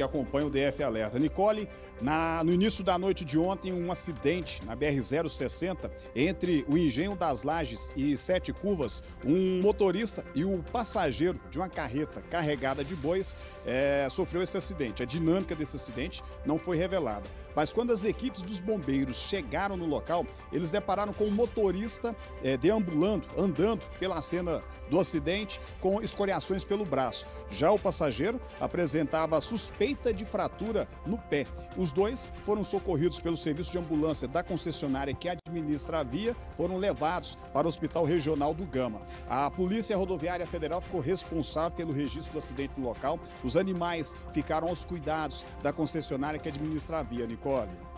que acompanham o DF Alerta. Nicole, na, no início da noite de ontem, um acidente na BR-060 entre o Engenho das Lages e Sete Curvas. Um motorista e o passageiro de uma carreta carregada de bois é, sofreu esse acidente. A dinâmica desse acidente não foi revelada. Mas quando as equipes dos bombeiros chegaram no local, eles depararam com um motorista é, deambulando, andando pela cena do acidente com escoriações pelo braço. Já o passageiro apresentava suspeita de fratura no pé. Os dois foram socorridos pelo serviço de ambulância da concessionária que administra a via, foram levados para o Hospital Regional do Gama. A Polícia Rodoviária Federal ficou responsável pelo registro do acidente no local. Os animais ficaram aos cuidados da concessionária que administra a via, Nicole.